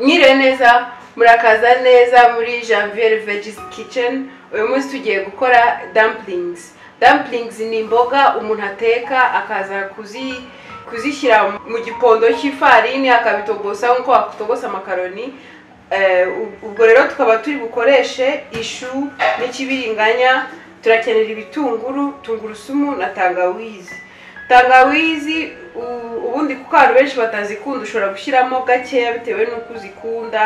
mwiriwe neza murakaza neza muri janvier veggies kitchen. Uyu munsi tugiye gukora dumplings. Dumplings ni imboga umuntu ateka akaza kuzi kuzishyira mu gipondo cy'ifarini akabitogosa nk'uko wakutogosa amakaroni Eh, ubwo rero tukaba turi bukoreshe ishu n'ikibiringanya turakenera ibitunguru tungurusumu na tangawizi. Tangawizi ubundi kuko abantu benshi batazikunda ushobora gushyiramo gakeya bitewe n'uko uzikunda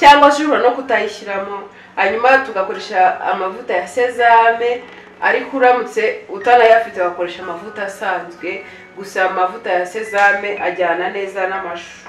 cyangwa se ushobora no kutayishyiramo. Hanyuma tugakoresha amavuta ya sezame ariko uramutse utanayafite wakoresha amavuta asanzwe. Gusa amavuta ya sezame ajyana neza n'amashu.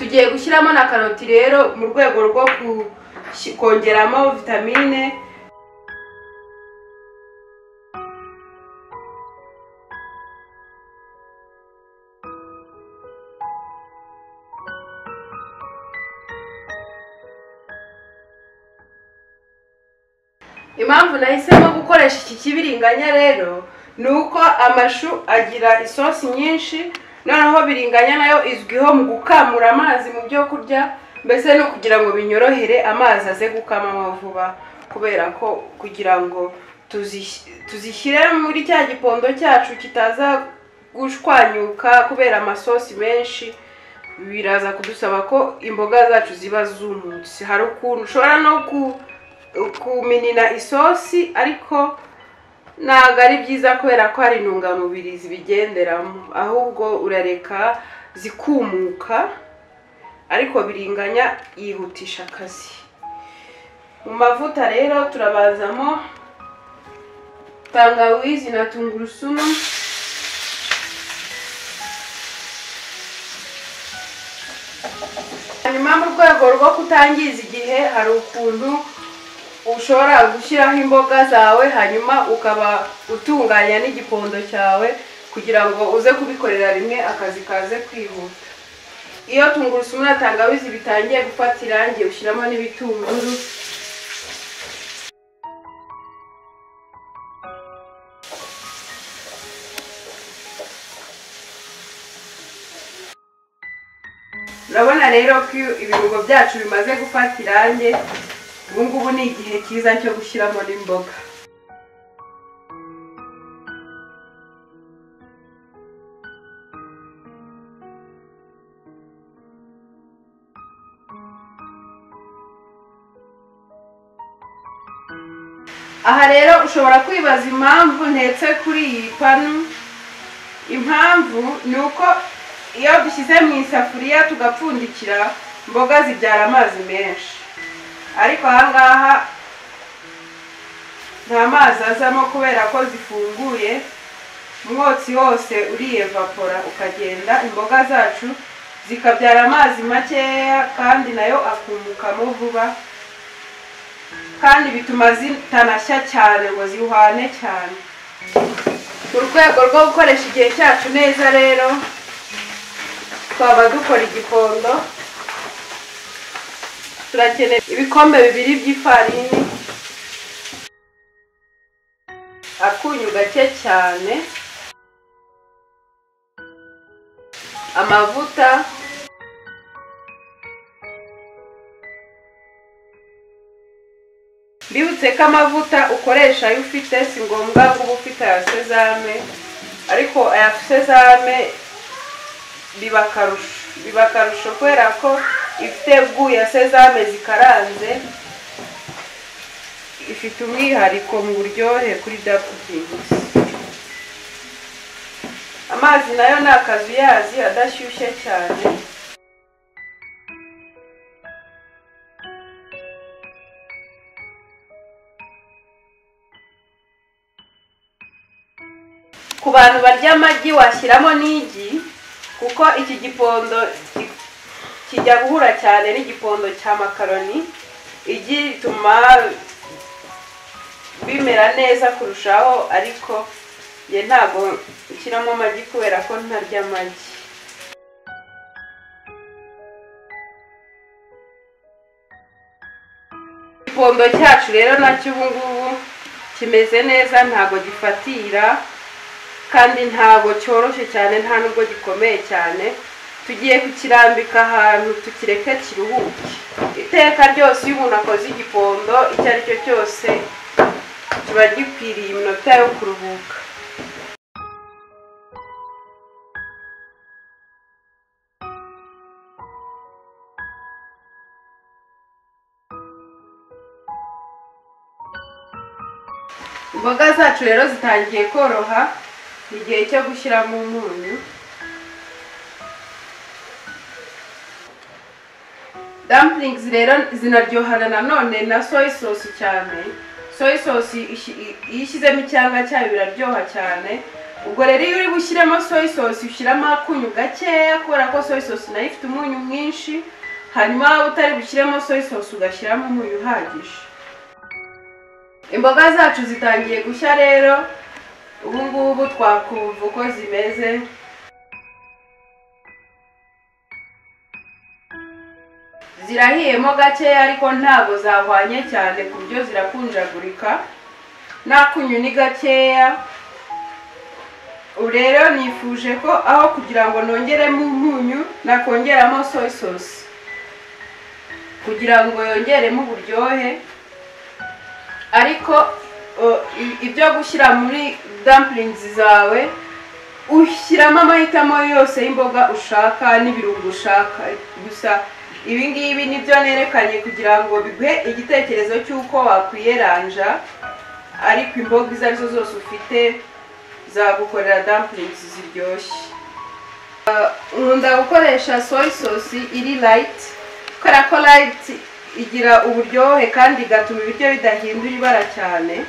Tugiye gushyiramo na karoti rero mu rwego rwo kongeramo vitamine. Impamvu nahisemo gukoresha iki kibiringanya rero ni uko amashu agira isosi nyinshi noneho biringanya na yo izwiho mu gukamura amazi mu byo kurya mbese no kugira ngo binyorohere amazi aze gukamamo vuba kubera ko kugira ngo tuzi- tuzishyire muri cya gipondo cyacu kitaza gushwanyuka kubera amasosi menshi biraza kudusaba ko imboga zacu ziba zumutse. Hari ukuntu ushobora no ku- kuminina isosi ariko ntabwo ari byiza kubera ko hari intungamubiri zibigenderamo ahubwo urareka zikumuka ariko biringanya yihutisha akazi. Mu mavuta rero turabazamo tangawizi na tungurusumu. Hanyuma mu rwego rwo kutangiza igihe hari ukuntu ushobora gushyiraho imboga zawe hanyuma ukaba utunganya n'igipondo cyawe kugira ngo uze kubikorera rimwe akazi kaze kwihuta. Iyo tungurusumu na tangawizi bitangiye gufata irangi ushyiramo n'ibitunguru. Urabona rero ko ibirungo byacu bimaze gufata irangi. Ubu ngubu ni igihe cyiza cyo gushyiramo n'imboga. Aha rero ushobora kwibaza impamvu ntetse kuri iyi panu. Impamvu ni uko iyo dushyize mu isafuriya tugapfundikira imboga zibyara amazi menshi. Ariko aha ngaha nta mazi azamo kubera ko zifunguye. Umwotsi wose uriyevapora ukagenda imboga zacu zikabyara amazi makeya kandi na yo akumukamo vuba. Kandi bituma zitanashya cyane ngo zihwane cyane. Mu rwego rwo gukoresha igihe cyacu neza rero twaba dukora igikondo. Turakenera ibikombe bibiri by'ifarini. Akunyu gake cyane. Amavuta. Mbibutse ko amavuta ukoresha ayo ufite si ngombwa ngo ube ufite aya sezame. Ariko aya sezame biba akarusho kubera ko ifite gu ya sezame zikaranze ifite umwihariko mu buryohe kuri daputingi amazi na yo ni akazuyazi adashyushye cyane. Ku bantu barya amagi washyiramo n'igi kuko iki gipondo kijya guhura cyane n'igipondo cya makaroni igi rituma bimera neza kurushaho ariko njye ntabwo nshyiramo amagi kubera ko ntarya amagi. Igipondo cyacu rero na cyo ubu ngubu kimeze neza ntabwo gifatira kandi ntabwo cyoroshye cyane nta nubwo gikomeye cyane. Tugiye kukirambika ahantu tukireke kiruhuke. Iteka ryose iyo umuntu akoze igipondo icyo ari cyo cyose kiba gikwiriye iminota yo kuruhuka. Imboga zacu rero zitangiye koroha ni igihe cyo gushyiramo umunyu. Dumplings rero zinaryohana nanone na soy sauce cyane. Soy sauce ishi- i- iyo ushyizemo icyanga cyayo biraryoha cyane. Ubwo rero iyo uri bushyiremo soy sauce ushyiramo akunyu gakeya kubera ko soy sauce na yo ifite umunyu mwinshi hanyuma waba utari bushyiremo soy sauce ugashyiramo umunyu uhagije. Imboga zacu zitangiye gushya rero. Ubu ngubu twakumva uko zimeze. Zirahiyemo gakeya ariko ntabwo zahwanye cyane ku buryo zirakunjagurika. N'akunyu ni gakeya. Ubu rero nifuje ko aho kugira ngo nongeremo umunyu nakongeramo soy sauce. Kugira ngo yongeremo uburyohe. Ariko ibyo gushyira muri dumplings zawe ushyiramo amahitamo yose y'imboga ushaka n'ibirungo ushaka. Gusa ibi ngibi ni byo nerekanye kugira ngo biguhe igitekerezo cy'uko wakwiyeranja ariko imboga izo ari zo zose ufite zagukorera dumplings ziryoshye. Uh, nkunda gukoresha soy sauce iri light. Kubera ko light igira uburyohe kandi igatuma ibiryo bidahindura ibara cyane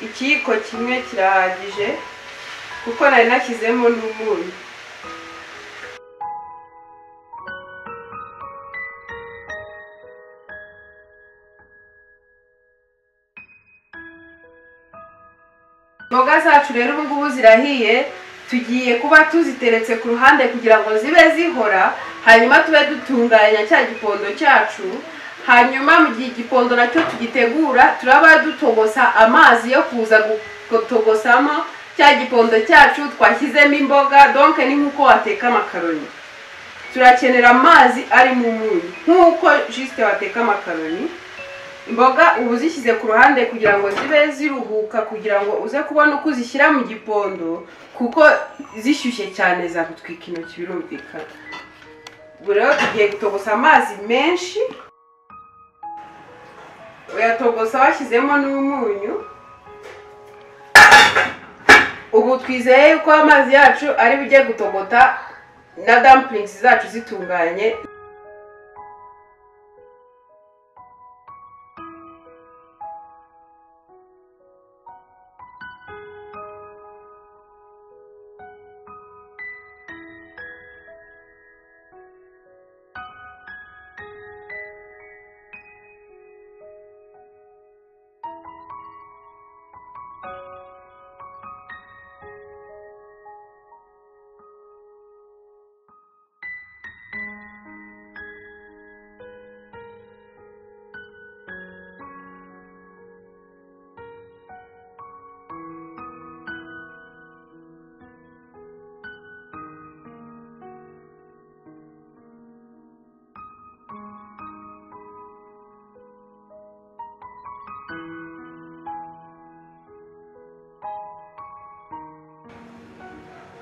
ikiyiko kimwe kirahagije kuko nari nashyizemo n'umunyu. Zacu rero ubu ngubu zirahiye tugiye kuba tuziteretse ku ruhande kugira ngo zibe zihora hanyuma tube dutunganya cya gipondo cyacu hanyuma mu gihe igipondo na cyo tugitegura turaba dutogosa amazi yo kuza gutogosamo cya gipondo cyacu twashyizemo imboga donke ni nk'uko wateka amakaroni turakenera amazi arimo umunyu nk'uko jisite wateka amakaroni imboga ubu uzishyize ku ruhande kugira ngo zibe ziruhuka kugira ngo uze kubona uko uzishyira mu gipondo kuko zishyushye cyane zagutwika intoki birumvikana. Ubwo rero tugiye gutogosa amazi menshi. Uyatogosa washyizemo n'umunyu. Ubu twizeye yuko amazi yacu ari bujye gutogota na dumplings zacu zitunganye.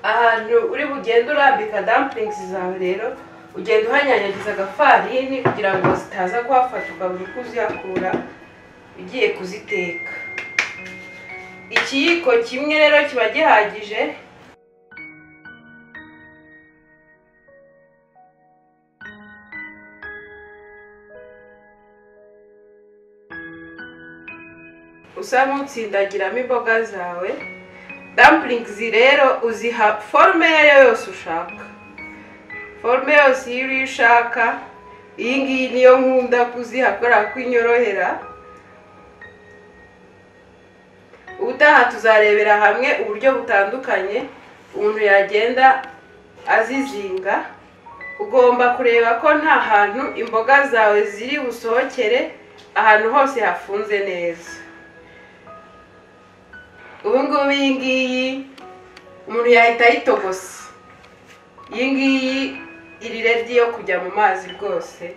ahantu uri bugende urambika dampingi zawe rero ugenda uhanyanyagiza agafarini kugira ngo zitaza kuhafata ukabura uko uzihakura ugiye kuziteka. Ikiyiko kimwe rero kiba gihagije. Usa n'utsindagiramo imboga zawe. Dumplings rero uziha forume iyo ari yo yose ushaka forume yose iyo uriyo ushaka iyi ngiyi niyo nkunda kuziha kubera ko inyorohera ubutaha tuzarebera hamwe uburyo butandukanye. Umuntu yagenda azizinga. Ugomba kureba ko nta hantu imboga zawe ziri busohokere ahantu hose hafunze neza. Ngubu iyi ngiyi umuntu yahita ayitogosa iyi ngiyi iri redi yo kujya mu mazi rwose.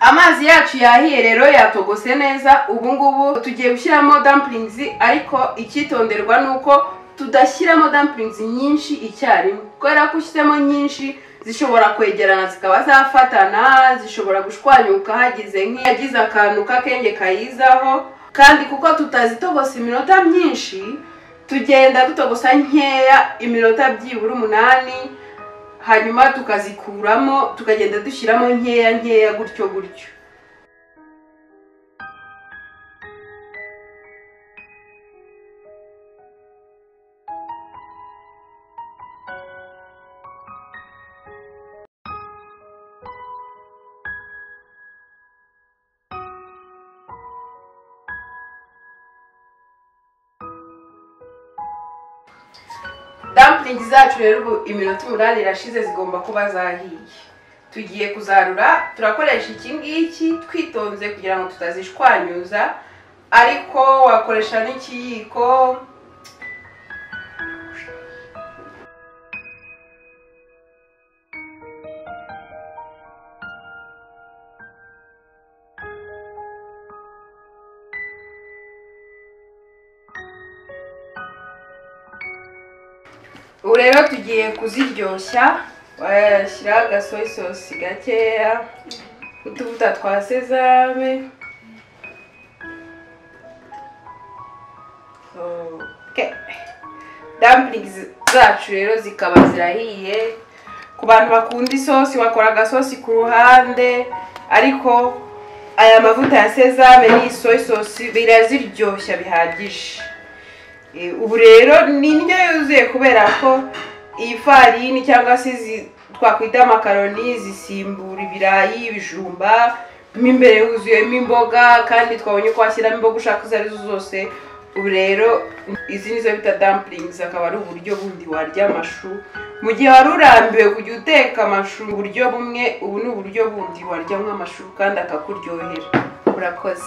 Amazi yacu yahiye rero yatogose neza ubu ngubu tugiye gushyiramo dumplings ariko icyitonderwa ni uko tudashyiramo dumplings nyinshi icyarimwe. Kubera ko ushyizemo nyinshi zishobora kwegerana zikaba zafatana zishobora gushwanyuka hagize nk'iyagize akantu k'akenge kayizaho. Kandi kuko tutazitogosa iminota myinshi tugenda dutogosa nkeya iminota byibura umunani hanyuma tukazikuramo tukagenda dushyiramo nkeya nkeya gutyo gutyo. Dumplings zacu rero ubu iminota umunani irashize zigomba kuba zahiye. Tugiye kuzarura turakoresha iki ngiki twitonze kugira ngo tutazishwanyuza ariko wakoresha n'ikiyiko rero tugiye kuziryoshya washyiraho agasoyi sosi gakeya n'utuvuta twa sezame. Dumplings zacu rero zikaba zirahiye. Ku bantu bakunda isosi wakora agasosi ku ruhande ariko aya mavuta ya sezame n'iyi soy sosi biraziryoshya bihagije. Ubu rero ni indyo yuzuye kubera ko iyi farini cyangwa se twakwita amakaroni zisimbura ibirayi ibijumba mo imbere huzuyemo imboga kandi twabonye ko washyiramo imboga ushaka izo ari zo zose ubu rero izi nizo bita dumplings akaba ari uburyo bundi warya amashu. Mu gihe wari urambiwe kujya uteka amashu mu buryo bumwe ubu ni uburyo bundi waryamo amashu kandi akakuryohera. Urakoze